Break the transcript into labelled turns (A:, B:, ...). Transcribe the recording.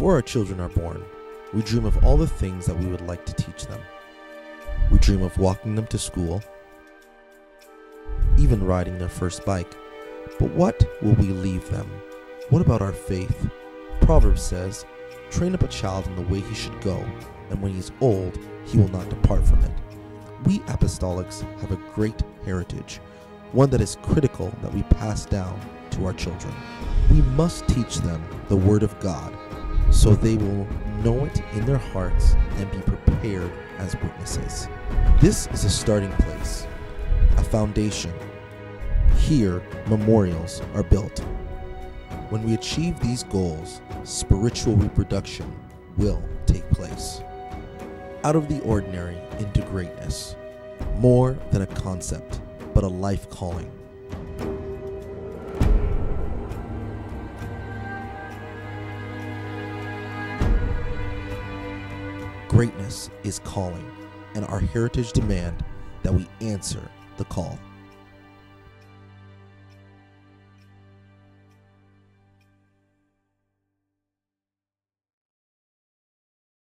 A: Before our children are born, we dream of all the things that we would like to teach them. We dream of walking them to school, even riding their first bike. But what will we leave them? What about our faith? Proverbs says, Train up a child in the way he should go, and when he is old, he will not depart from it. We apostolics have a great heritage, one that is critical that we pass down to our children. We must teach them the Word of God so they will know it in their hearts and be prepared as witnesses. This is a starting place, a foundation. Here, memorials are built. When we achieve these goals, spiritual reproduction will take place. Out of the ordinary into greatness. More than a concept, but a life calling. Greatness is calling, and our heritage demand that we answer the call.